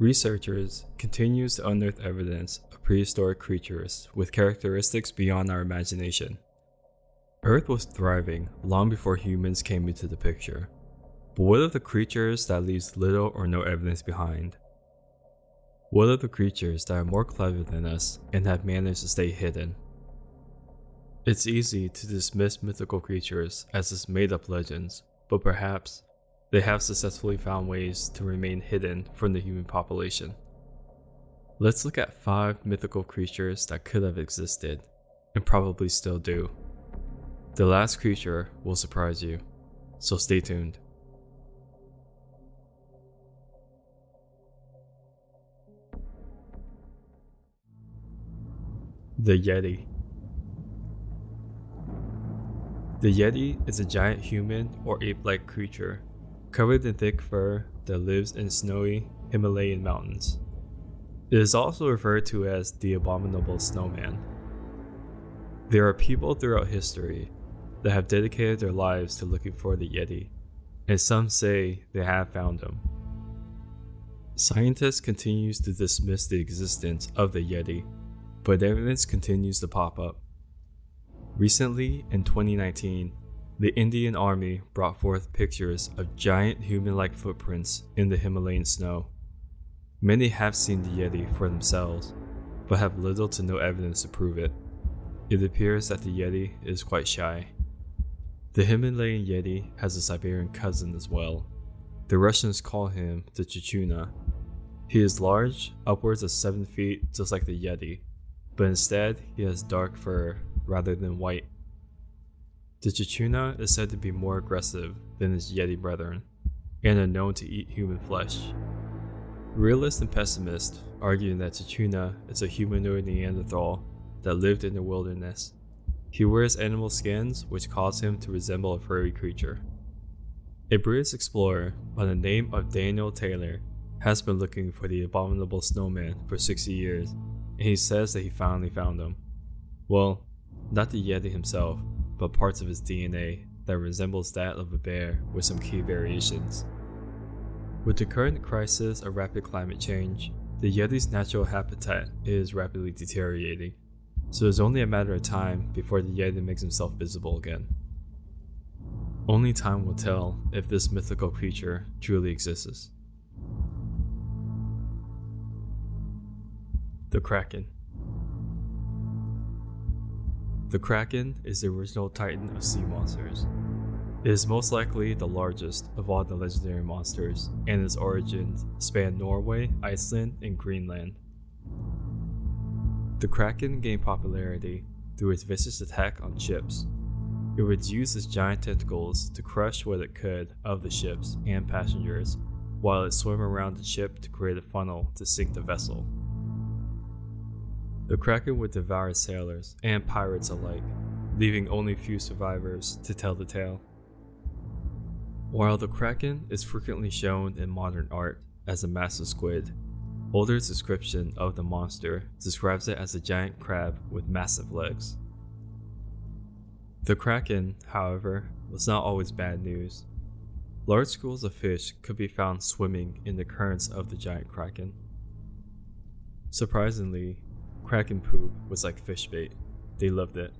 Researchers continues to unearth evidence of prehistoric creatures with characteristics beyond our imagination. Earth was thriving long before humans came into the picture. But what of the creatures that leaves little or no evidence behind? What of the creatures that are more clever than us and have managed to stay hidden? It's easy to dismiss mythical creatures as just made up legends, but perhaps they have successfully found ways to remain hidden from the human population. Let's look at five mythical creatures that could have existed, and probably still do. The last creature will surprise you, so stay tuned. The Yeti. The Yeti is a giant human or ape like creature covered in thick fur that lives in snowy Himalayan mountains. It is also referred to as the Abominable Snowman. There are people throughout history that have dedicated their lives to looking for the Yeti, and some say they have found him. Scientists continue to dismiss the existence of the Yeti, but evidence continues to pop up. Recently, in 2019, the Indian Army brought forth pictures of giant human like footprints in the Himalayan snow. Many have seen the Yeti for themselves, but have little to no evidence to prove it. It appears that the Yeti is quite shy. The Himalayan Yeti has a Siberian cousin as well. The Russians call him the Chichuna. He is large, upwards of 7 feet, just like the Yeti, but instead he has dark fur rather than white. The Chichuna is said to be more aggressive than his Yeti brethren, and are known to eat human flesh. Realists and pessimists argue that Chichuna is a humanoid Neanderthal that lived in the wilderness. He wears animal skins, which cause him to resemble a furry creature. A British explorer by the name of Daniel Taylor has been looking for the abominable snowman for 60 years, and he says that he finally found him. Well, not the Yeti himself, but parts of his DNA that resembles that of a bear with some key variations. With the current crisis of rapid climate change, the Yeti's natural habitat is rapidly deteriorating, so it's only a matter of time before the Yeti makes himself visible again. Only time will tell if this mythical creature truly exists. The Kraken the Kraken is the original titan of sea monsters. It is most likely the largest of all the legendary monsters, and its origins span Norway, Iceland, and Greenland. The Kraken gained popularity through its vicious attack on ships. It would use its giant tentacles to crush what it could of the ships and passengers, while it swam around the ship to create a funnel to sink the vessel. The Kraken would devour sailors and pirates alike, leaving only few survivors to tell the tale. While the Kraken is frequently shown in modern art as a massive squid, older description of the monster describes it as a giant crab with massive legs. The Kraken, however, was not always bad news. Large schools of fish could be found swimming in the currents of the giant Kraken. Surprisingly, Kraken poop was like fish bait. They loved it.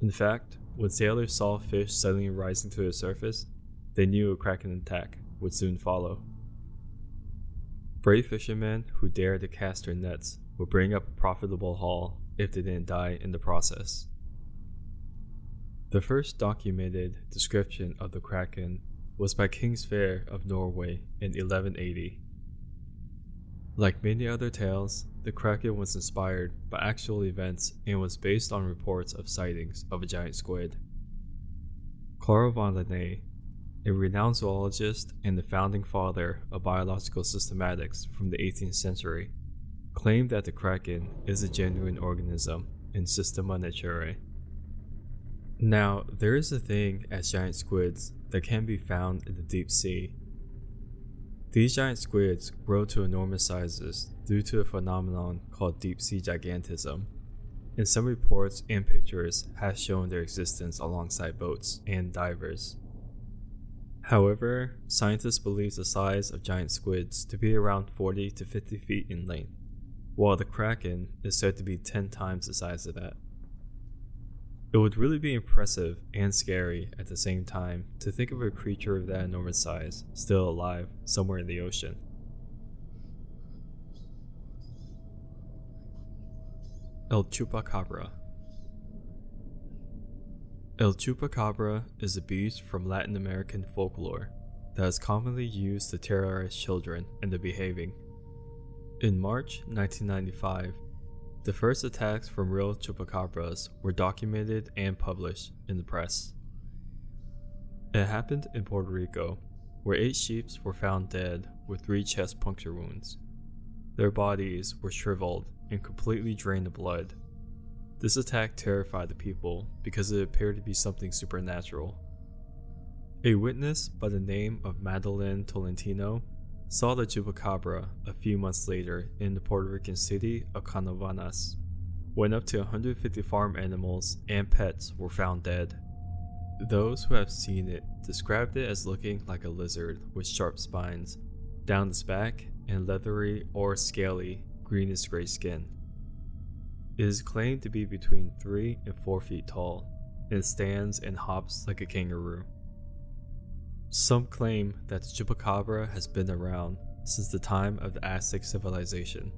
In fact, when sailors saw fish suddenly rising to the surface, they knew a kraken attack would soon follow. Brave fishermen who dared to cast their nets would bring up a profitable haul if they didn't die in the process. The first documented description of the kraken was by King Sverre of Norway in 1180. Like many other tales, the Kraken was inspired by actual events and was based on reports of sightings of a giant squid. Carl von Linné, a renowned zoologist and the founding father of biological systematics from the 18th century, claimed that the kraken is a genuine organism in Systema Naturae. Now, there is a thing as giant squids that can be found in the deep sea these giant squids grow to enormous sizes due to a phenomenon called deep sea gigantism. In some reports and pictures has shown their existence alongside boats and divers. However, scientists believe the size of giant squids to be around 40 to 50 feet in length, while the kraken is said to be 10 times the size of that. It would really be impressive and scary at the same time to think of a creature of that enormous size still alive somewhere in the ocean. El Chupacabra El Chupacabra is a beast from Latin American folklore that is commonly used to terrorize children into behaving. In March 1995, the first attacks from real chupacabras were documented and published in the press. It happened in Puerto Rico, where eight sheep were found dead with three chest puncture wounds. Their bodies were shriveled and completely drained of blood. This attack terrified the people because it appeared to be something supernatural. A witness by the name of Madeline Tolentino saw the chupacabra a few months later in the Puerto Rican city of Canovanas, when up to 150 farm animals and pets were found dead. Those who have seen it described it as looking like a lizard with sharp spines down its back and leathery or scaly greenish gray skin. It is claimed to be between 3 and 4 feet tall and stands and hops like a kangaroo. Some claim that the chupacabra has been around since the time of the Aztec civilization.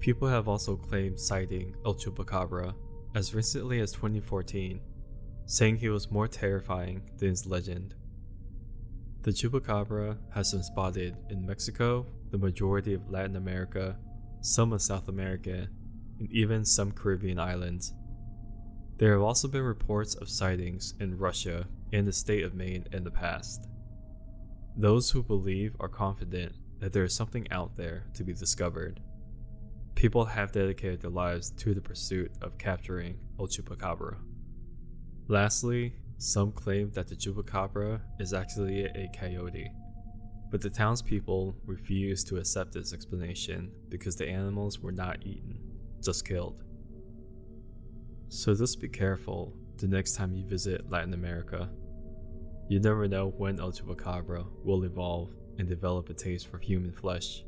People have also claimed sighting El Chupacabra as recently as 2014, saying he was more terrifying than his legend. The chupacabra has been spotted in Mexico, the majority of Latin America, some of South America, and even some Caribbean islands. There have also been reports of sightings in Russia and the state of Maine in the past. Those who believe are confident that there is something out there to be discovered. People have dedicated their lives to the pursuit of capturing El Chupacabra. Lastly, some claim that the Chupacabra is actually a coyote, but the townspeople refuse to accept this explanation because the animals were not eaten, just killed. So just be careful the next time you visit Latin America. You never know when El Chupacabra will evolve and develop a taste for human flesh.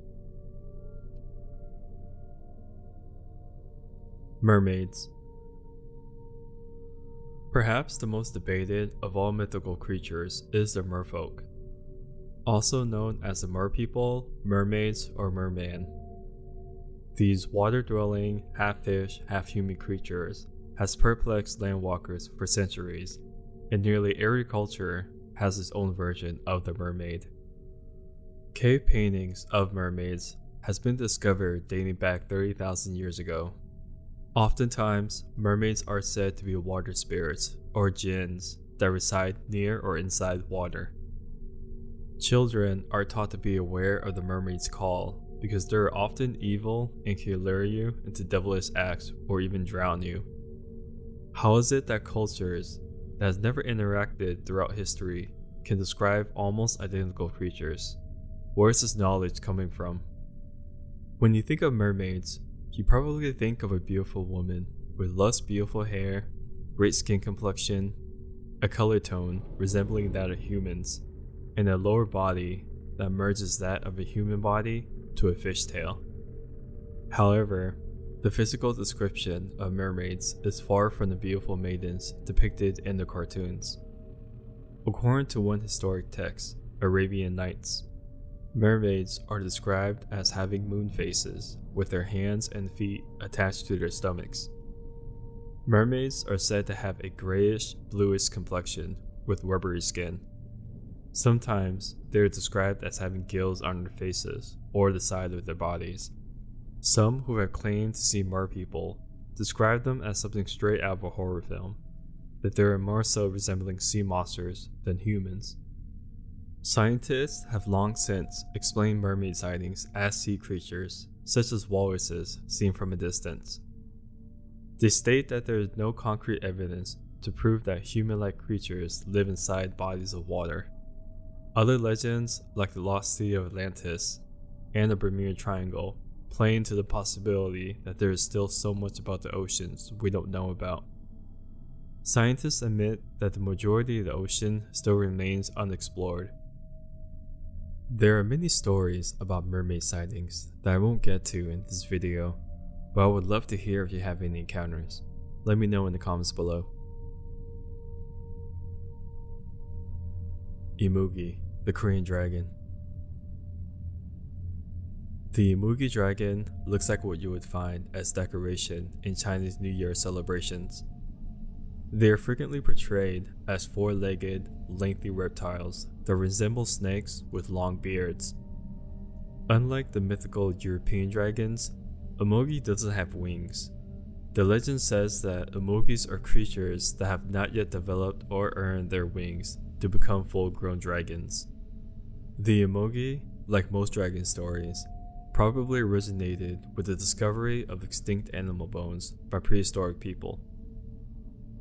Mermaids Perhaps the most debated of all mythical creatures is the merfolk, also known as the merpeople, mermaids, or merman. These water dwelling, half fish, half human creatures has perplexed landwalkers for centuries, and nearly every culture has its own version of the mermaid. Cave paintings of mermaids has been discovered dating back 30,000 years ago. Oftentimes, mermaids are said to be water spirits or jinns that reside near or inside water. Children are taught to be aware of the mermaid's call because they're often evil and can lure you into devilish acts or even drown you. How is it that cultures that has never interacted throughout history can describe almost identical creatures? Where is this knowledge coming from? When you think of mermaids, you probably think of a beautiful woman with lush, beautiful hair, great skin complexion, a color tone resembling that of humans, and a lower body that merges that of a human body to a fish tail. However, the physical description of mermaids is far from the beautiful maidens depicted in the cartoons. According to one historic text, Arabian Nights, mermaids are described as having moon faces with their hands and feet attached to their stomachs. Mermaids are said to have a grayish, bluish complexion with rubbery skin. Sometimes they are described as having gills on their faces or the side of their bodies. Some who have claimed to see merpeople describe them as something straight out of a horror film, that they are more so resembling sea monsters than humans. Scientists have long since explained mermaid sightings as sea creatures, such as walruses seen from a distance. They state that there is no concrete evidence to prove that human like creatures live inside bodies of water. Other legends, like the lost city of Atlantis and the Bermuda Triangle, play to the possibility that there is still so much about the oceans we don't know about. Scientists admit that the majority of the ocean still remains unexplored. There are many stories about mermaid sightings that I won't get to in this video, but I would love to hear if you have any encounters. Let me know in the comments below. Imugi, the Korean dragon. The Imugi dragon looks like what you would find as decoration in Chinese New Year celebrations. They are frequently portrayed as four legged, lengthy reptiles that resemble snakes with long beards. Unlike the mythical European dragons, Imugi doesn't have wings. The legend says that Imugis are creatures that have not yet developed or earned their wings to become full grown dragons. The Imugi, like most dragon stories, probably originated with the discovery of extinct animal bones by prehistoric people.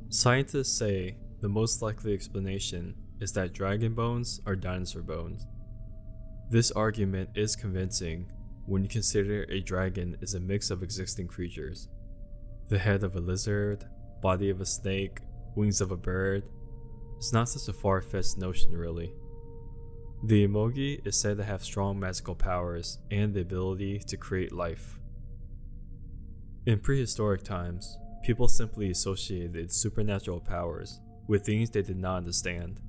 Scientists say the most likely explanation is that dragon bones are dinosaur bones. This argument is convincing when you consider a dragon is a mix of existing creatures. The head of a lizard, body of a snake, wings of a bird. It's not such a far-fetched notion really. The Imugi is said to have strong magical powers and the ability to create life. In prehistoric times, people simply associated supernatural powers with things they did not understand.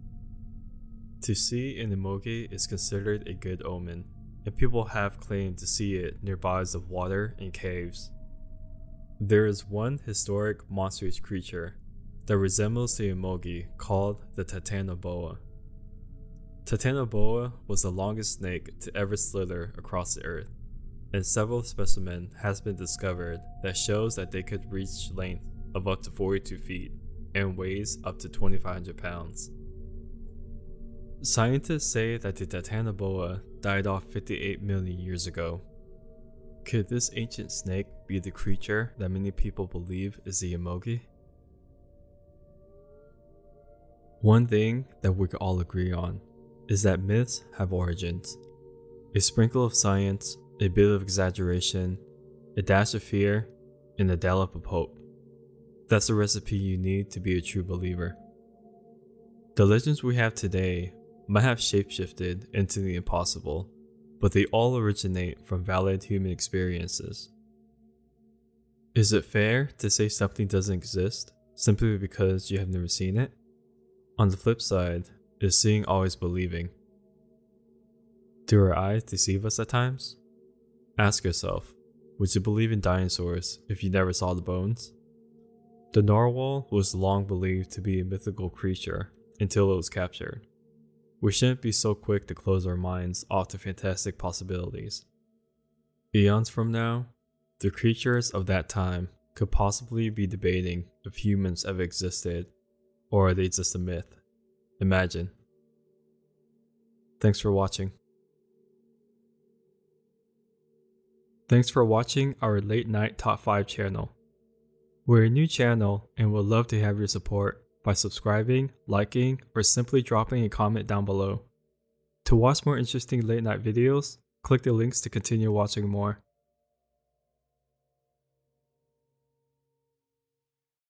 To see an Imugi is considered a good omen, and people have claimed to see it near bodies of water and caves. There is one historic monstrous creature that resembles the Imugi called the Titanoboa. Titanoboa was the longest snake to ever slither across the earth and several specimens has been discovered that shows that they could reach length of up to 42 feet and weighs up to 2500 pounds. Scientists say that the Titanoboa died off 58 million years ago. Could this ancient snake be the creature that many people believe is the Imugi? One thing that we could all agree on is that myths have origins. A sprinkle of science a bit of exaggeration, a dash of fear, and a dollop of hope. That's the recipe you need to be a true believer. The legends we have today might have shapeshifted into the impossible, but they all originate from valid human experiences. Is it fair to say something doesn't exist simply because you have never seen it? On the flip side, is seeing always believing? Do our eyes deceive us at times? Ask yourself, would you believe in dinosaurs if you never saw the bones? The narwhal was long believed to be a mythical creature until it was captured. We shouldn't be so quick to close our minds off to fantastic possibilities. Eons from now, the creatures of that time could possibly be debating if humans ever existed, or are they just a myth? Imagine. Thanks for watching. Thanks for watching our late night top 5 channel. We're a new channel and would love to have your support by subscribing, liking, or simply dropping a comment down below. To watch more interesting late night videos, click the links to continue watching more.